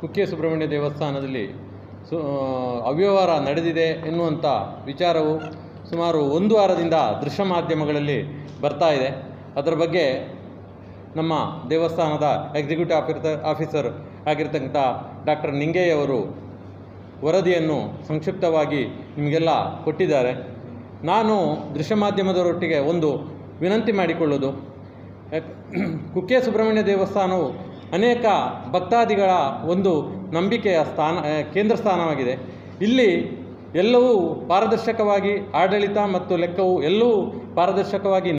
ಕುಕ್ಕೆ ಸುಬ್ರಹ್ಮಣ್ಯ ದೇವಸ್ಥಾನದಲ್ಲಿ ಸು ಅವ್ಯವಹಾರ ನಡೆದಿದೆ ಎನ್ನುವಂಥ ವಿಚಾರವು ಸುಮಾರು ಒಂದು ವಾರದಿಂದ ದೃಶ್ಯ ಮಾಧ್ಯಮಗಳಲ್ಲಿ ಬರ್ತಾ ಇದೆ. ಅದರ ಬಗ್ಗೆ ನಮ್ಮ ದೇವಸ್ಥಾನದ ಎಕ್ಸಿಕ್ಯೂಟಿವ್ ಆಫೀಸರ್ ಆಫೀಸರ್ ಆಗಿರ್ತಕ್ಕಂಥ ಡಾಕ್ಟರ್ ನಿಂಗೆಯವರು ವರದಿಯನ್ನು ಸಂಕ್ಷಿಪ್ತವಾಗಿ ನಿಮಗೆಲ್ಲ ಕೊಟ್ಟಿದ್ದಾರೆ. ನಾನು ದೃಶ್ಯ ಮಾಧ್ಯಮದವರೊಟ್ಟಿಗೆ ಒಂದು ವಿನಂತಿ ಮಾಡಿಕೊಳ್ಳೋದು. ಕುಕ್ಕೆ ಸುಬ್ರಹ್ಮಣ್ಯ ದೇವಸ್ಥಾನವು ಅನೇಕ ಭಕ್ತಾದಿಗಳ ಒಂದು ನಂಬಿಕೆಯ ಸ್ಥಾನ ಕೇಂದ್ರ ಸ್ಥಾನವಾಗಿದೆ. ಇಲ್ಲಿ ಎಲ್ಲವೂ ಪಾರದರ್ಶಕವಾಗಿ ಆಡಳಿತ ಮತ್ತು ಲೆಕ್ಕವು ಎಲ್ಲವೂ ಪಾರದರ್ಶಕವಾಗಿ